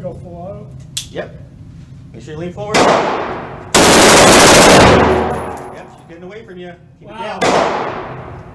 gonna go full auto. Yep. Make sure you lean forward. Yep, she's getting away from you. Keep wow. it down.